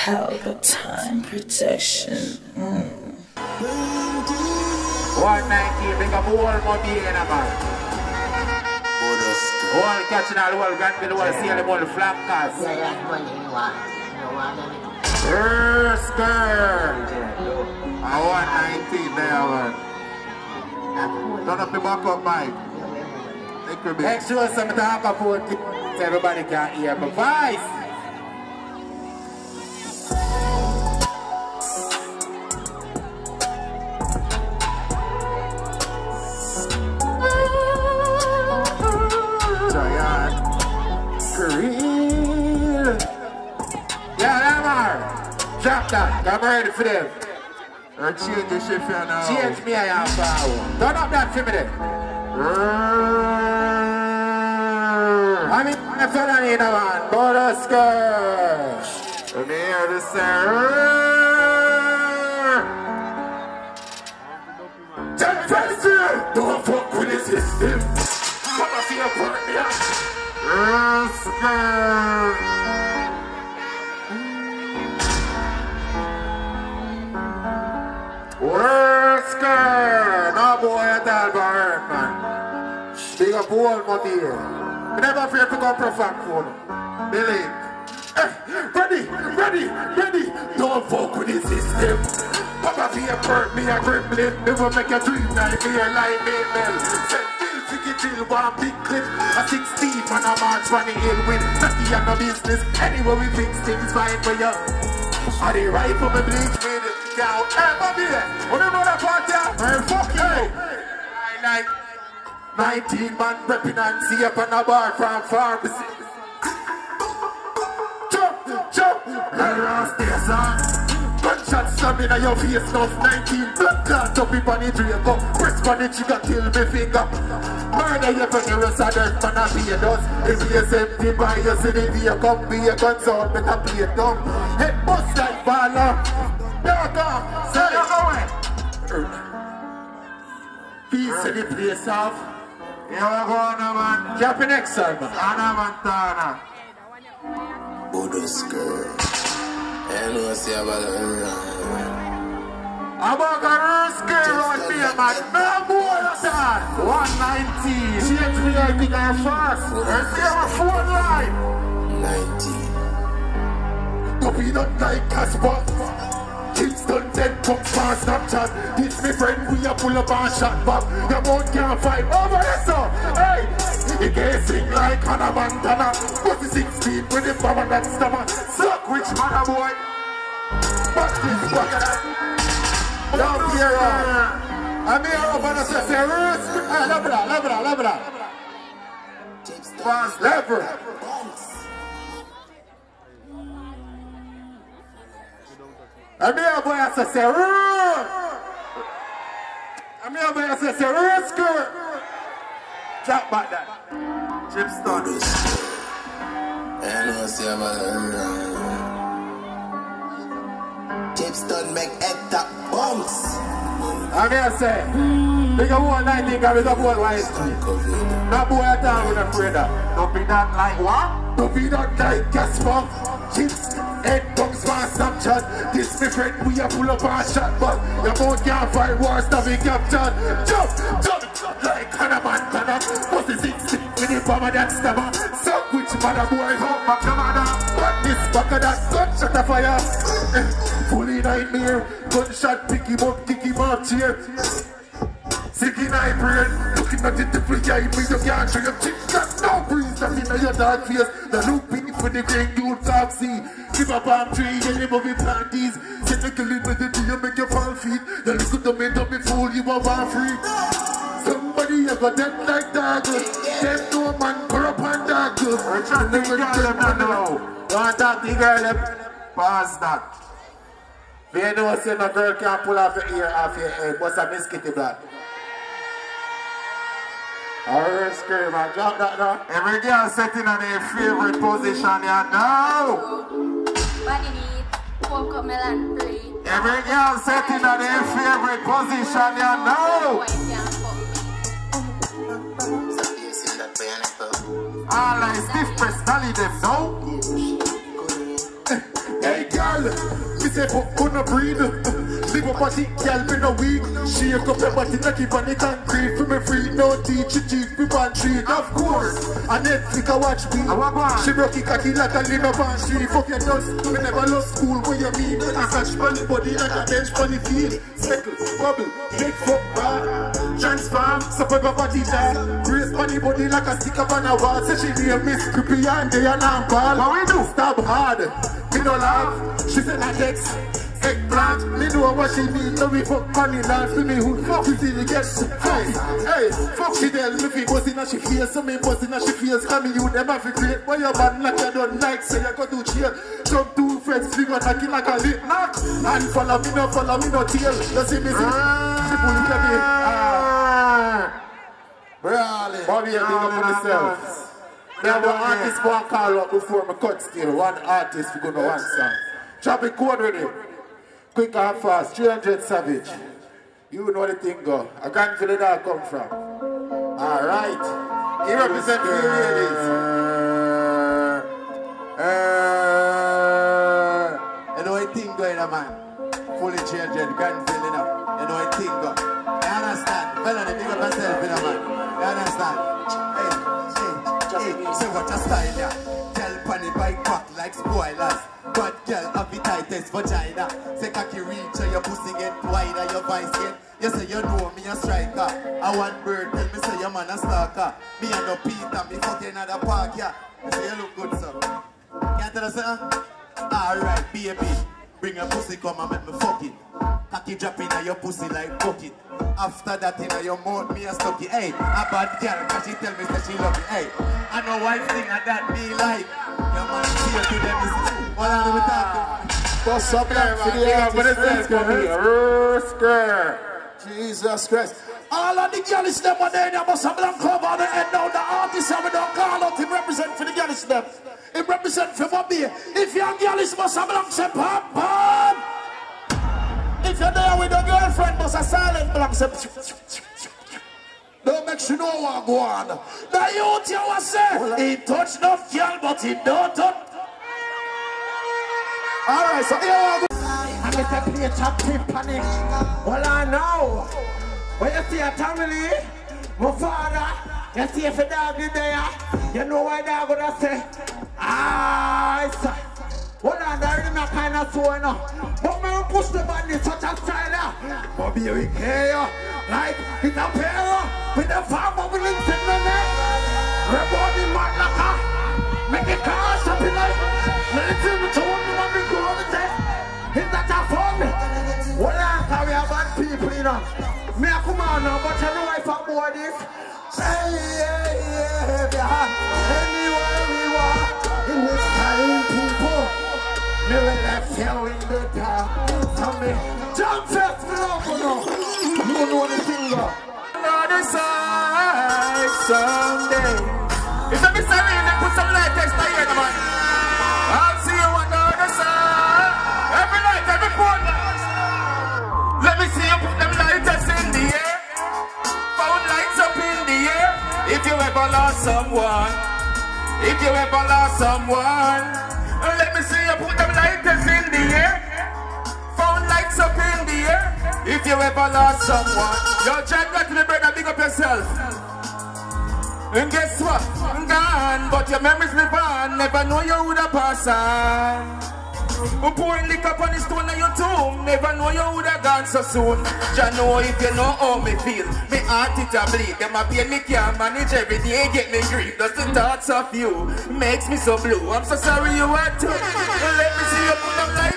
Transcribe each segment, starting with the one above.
Palpatine protection. Mm. 190, big up all money in a man. All catching all, all granting, all seeing all flankers. Erskine! A 119 there, man. Turn up the back up, Mike. Make sure some talk about it so everybody can hear my voice. I'm ready for them. Or change the shift here now. Change me, I am power. Turn up that for me then. I mean, I'm gonna need a man. Border skirt. Let me hear this sound. Temperature. Don't fuck with the system. Come see a part me up. All money here. I never fear to go perfect for them. Believe. Eh, ready, ready, ready. Don't fuck with the system. Papa be a bird, me a gremlin. Never make a dream like me a me bell. Send Bill to get chill, one big clip. A 16 man a march on the hill with. Nothing and no business. Anyway, we fix things fine for you. I did right for me bleach with it. Hey, Bobby, what you know that part here? Man, fuck you. I like 19 man repping and see up on a bar from pharmacy. Jump, jump, right around station. Gunshot slam in your face, now 19 blood clot up in on the Draco. Press on the trigger till me finger. Murder you for the rest of them man a be a dust. If you empty by you see the day come be a gun sound, make a play it down. Head bust like baller. Daughter, say you going. Peace in the place of. Here we go now, man. Cap in exile. Anna Montana. Buddha skirt. And we'll see about the I'm going to scare on me, man. No more than 119. Change me, I think I'm fast. Let's see our phone line. 19. Don't be not like Casper. Kingston 10 come from Snapchat. This me friend, we a pull up and shot back. Your mouth can't fight over there, so. Hey, you can't sing like Hannah Montana. 46 feet with the bomber that stammer. Suck which man, boy. But this bucket. Don't fear. I'm here up and I say, say, Ruth. Ah, hey, level that, level that, level that. Level. Here boy, I say, say, Ruth, skirt. Drop back that. Chipstone. And we'll see about the Chips done make head top bumps. I'm here say, big up 119, got me the boy wise. COVID. That boy at all with a afraid of. Don't be that like what? Don't be that like Casper. Chips, head box for Snapchat. This my friend, we a pull up and shot but Your mouth can't fight war, stuff in captured. Jump, jump, like Hannah Montana. Pussy six feet with the bomber that stammer. Suck which mother boy, home the mother. But this back of that gunshot a fire. Fully nightmare, gunshot pick him up, kick him off chair. Sick in brain, looking at it to free eye, me you can't show your chick got no breeze, that in your dark face. The loop in for the green you taxi. Give a palm tree, you live of it planties. Set a kill it with the you make your fall feet. You look at the man to be fool, you are one free. Somebody ever dead like dog. Them no man, pour up and dog. Chat the girl them now. Don't talk the girl them. Pause that. You know, say no girl can't pull off your ear off your head. What's a miskitty blood? Alright, scream and drop that now. Every girl sitting on their favorite position, you know. Body need cocomelon free. Every girl sitting on their favorite position, you know. Boy can't fuck me. So you see that pineapple? All like stiff press, dolly them, no. Hey girl, me say fuck gonna breathe. Live up a thick girl, me no weak. Shake up your body, not keep on the concrete. For me free, no teach you teeth, me pan treat. Of course, a Netflix I watch me. I on. She broke it cocky like a on street. Fuck your dust, me never love school. What you mean? I catch funny body like a bench funny field. Settle, bubble, big fuck bar. Transform, support my body down. Brace funny body like a stick up on a wall. Say she be a miss creepy and they are not ball. What we do? Stab hard, me no laugh. She said text. Eggplant, me know what she mean, so we fuck dance to me who fuck you see the get Hey, hey, fuck she tell me fi buzz inna she face, so me buzz inna she face. Cause me you them have to create, why you bad like you don't like? Say you go to jail, jump two friends, figure knock it like a lit knock. And follow me no, follow me no tail, you see me see She pull me, ah. Brawling. Bobby, you big up on yourself Me have one artist one call up before me cut still One artist we gonna one song it code ready Quick and fast, 300 Savage. You know the thing go. I can't feel it all come from. Alright. He represent the ladies. Uh, you know what thing going on, man? Fully changed, grand feeling up. You know what thing go. You understand? Felony, big up yourself, you know, man. You understand? Hey, hey, say what a style, yeah. Tell panny bike back like spoilers. Bad girl have the tightest vagina. Say cocky reach your pussy get wider, your voice get. You say you know me a striker. I want bird, tell me say your man a stalker. Me and no Peter, me fucking at the park, yeah. You say you look good, sir. Can't tell us, huh? Alright, baby. Bring a pussy, come and make me fuck it. Cocky drop in your pussy like bucket. After that, in your mouth, me a stuck it. Hey, a bad girl, cause she tell me that she love me. Hey, I know one thing I that me like. Your man feel to them is what are we talking? What's up, man? the artist, Rusker. Jesus Christ. All of the girls them are there, they must have them cover on the head now. The artist have don't call out him represent for the girls them. He represent for Bobby. If young girls must have them say. If you're there with your girlfriend, must a silent say don't make sure no on. The youth you was he touch enough girl, but he don't touch. Alright, so here we go. I get tip panic. Well, I know. When you see a family, my father, you see if a dog there, you know gonna say, ah, it's a- Well, I kind of no. But don't push the body such a style. But be we care, like it's a pair with the farm of links in the neck. Rebody man like a, make it crash up in life. It see me to one man we go over there. Is that a fun? Well, I we have bad people, you know. Me a come on now, but you know I board this. Hey, hey, hey, yeah. Anywhere we walk in this time, people. Will left you in the dark. Me, jump fast for love, you know. You don't know anything, though. Another side someday. It's a mystery they put some light text here, man. I'll see you on the other side. Every night, every corner. Let me see you put them lighters in the air. Found lights up in the air. If you ever lost someone, if you ever lost someone, let me see you put them lighters in the air. If you ever lost someone, yo, Jack, got to me, brother, big up yourself. And guess what? I'm gone, but your memories live on. Never know you would have passed on. I'm pouring liquor on the stone of your tomb. Never know you would have gone so soon. Jah know if you know how me feel. Me heart it a bleed. Them a pain me can't manage every day. Get me grief. Just the thoughts of you makes me so blue. I'm so sorry you had to. Let me see you put them lighters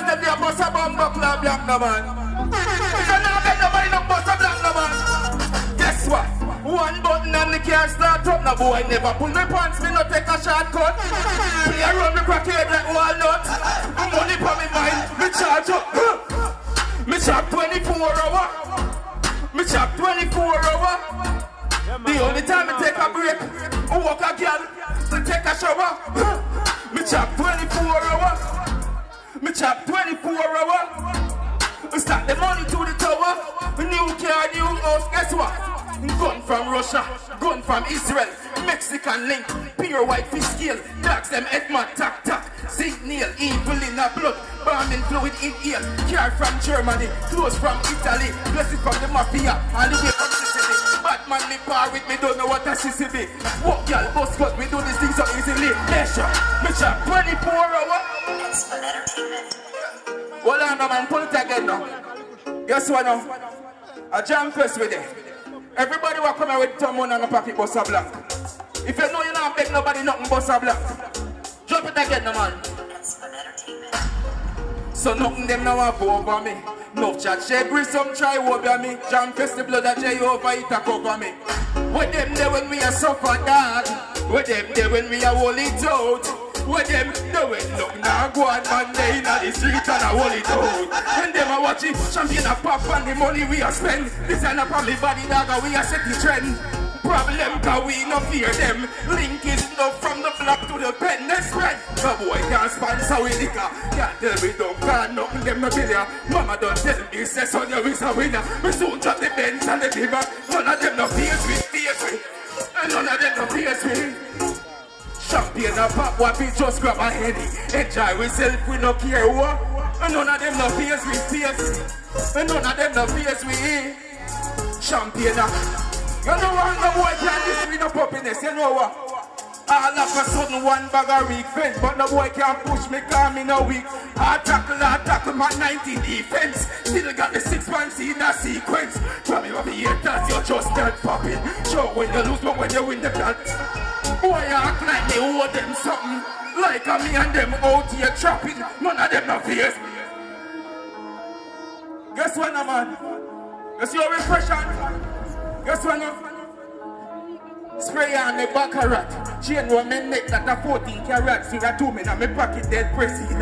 hustlers them there bust a bomb buckler black no man. You not get nobody no bust a black no man. Guess what? One button and the car start up. No boy never pull my pants, me no take a shortcut. Play around the crackhead like walnut. Money for me mind, me charge up. Me chop 24 hour. Me chop 24 hour. The only time I take a break, I walk a girl to take a shower. Me chop 24 hour. Me chop 24 hour. We stack the money to the tower. New car, new house. Guess what? Gun from Russia, gun from Israel. Mexican link, pure white fish scale. Dogs them Edmund, tack tack. Zinc nail, evil in the blood. Bombing fluid in ear. Car from Germany, clothes from Italy. Blessed from the mafia, all the from Sicily. Batman me par with me, don't know what a sissy be. Walk y'all, boss cut, we do these things so easily. Measure, measure, 24 Hold on, man, pull it again now. Guess what now? A jam fest with it. Everybody will come here with money on the pocket, bus a blank. If you know you not beg nobody nothing, bus a blank. Drop it again, no man. So nothing them now have over me. No chat shed with some try over me. Jam fest the blood that J over it a cover me. With them there when we are suffer dog. With them there when we are hold it out. With them when look now go on Monday in the street and I hold it out. When them are watching champion a pop and the money we are spend. This and up on me body dog and we are set the trend. Problem cause we no fear them. Link is enough from the block to the pen. They spread. The boy can't sponsor with liquor. Can't tell me don't got nothing them no billion Mama don't tell me say son you is a winner. Me soon drop the bench and the diva None of them no fears me, fears Champagne a pop what we just grab a heady Enjoy myself we no care what And none of them no me, fears me And none of them no fears me Champagne a you know what? No boy can't this me no puppiness. You know what? All of a sudden one bag of weak fence, but no boy can't push me, call me no weak. I tackle, I tackle my 90 defense. Still got the six points in a sequence. From me over here, that's you just not popping. Show when you lose, but when you win the plot. Boy, act like they owe them something. Like a me and them out here trapping. None of them no fears me. Guess what, no man? Guess your impression? Guess what now? Spray on the back of rat. Chain me neck that a 14 carat. Two me now me pocket dead pressing.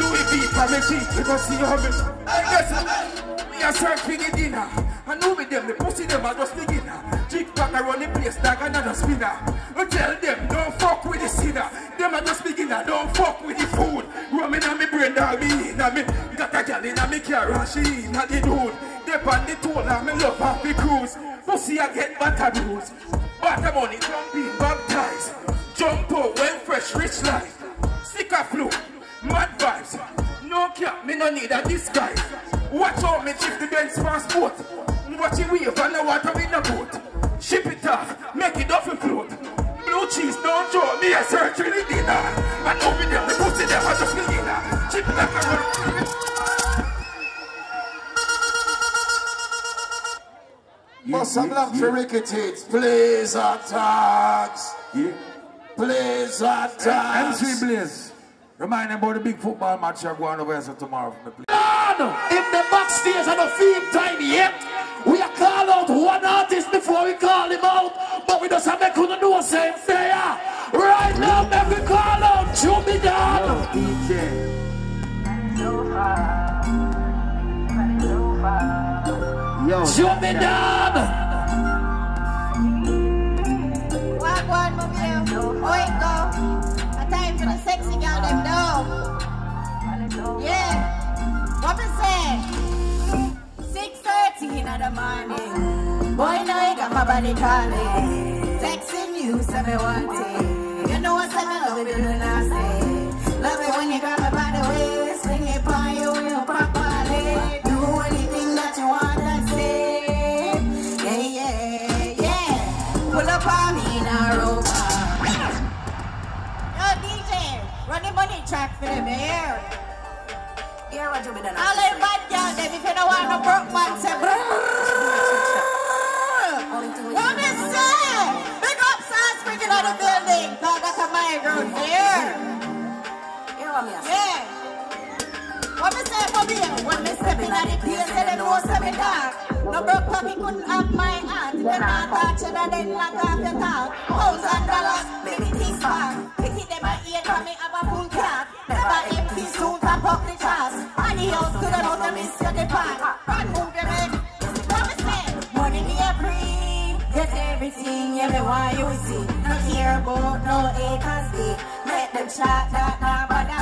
Louis V for me cheek. You go see how me. Guess what? Me a search the dinner. I know with them, the pussy them are just beginner. Jig pack around the place like another spinner. I tell them, don't fuck with the sinner. Them are just beginner, don't fuck with the food. Rum in me brain, dog me in me. Got a gal in me car and she in the dude. Dep on the toll and me love the cruise. Pussy I get butter bruise. Butter money, jumping, baptized. Jump out, well fresh, rich life. Sick of flu, mad vibes. No cap, me no need a disguise. Watch out, me shift the Benz passport. Watch it wave and the water in the boat. Ship it off, make it off and float. Blue cheese, don't show me a search for the dinner. And over them, the pussy them are just beginner. Chip it run. But some love Ricky Please attacks. Yeah. Please attacks. MC Blaze. Remind them about the big football match you're going over here tomorrow for me, please. Lord, if the backstage are not fame time yet, call out one artist before we call him out. But we just have to couldn't do the same thing. Right now, make we call out Jimmy Dan. DJ. Yo, Jimmy Dan. Walk one, move 6.30 in morning. Boy, now you got my body calling. Texting you, say me want it. You know what's up, I love you nasty. Love it when you grab me by the waist. Swing it on you, you properly. Do anything that you want, that's it. Yeah, yeah, yeah. Pull up on me in a rover. Yo, DJ, run the money track for them here. Here what you be done. All them bad girls, them, if you don't want no broke man, say What me say? Big up Sans Springing on the building. Dog, that's a my girl here. Here what me. Yeah. What me say for me? When me step in at the place, say them know say me dark. No broke puppy couldn't have my heart. If you not touch it, then lock off your talk. Thousand dollars, baby, things back. shot, not now, but I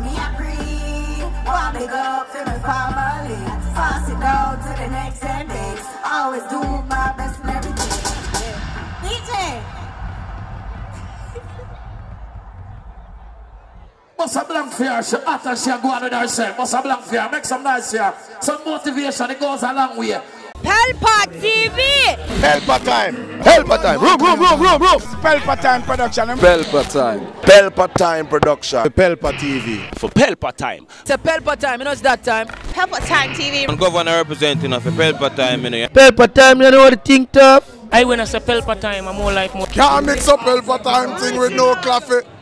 me, I breathe. One big up for my family. Pass it down to the next ten days. Always do my best in everything. DJ! What's a blank fear? She utter, she go on with herself. What's a blank fear? Make some noise here. Some motivation, it goes a long way. Pelpa TV. Pelpa time. Pelpa time. Room, room, room, room, room. Pelpa time production. Pelpa time. Pelpa time production. Pelpa TV. For Pelpa time. It's a Pelpa time, you know it's that time. Pelpa Time TV. I'm governor representing of a Pelpa time, you know. Pelpa time, you know what the think tough? I when I say Pelpa time, I'm more like more. Can't mix up Pelpa time thing with no coffee.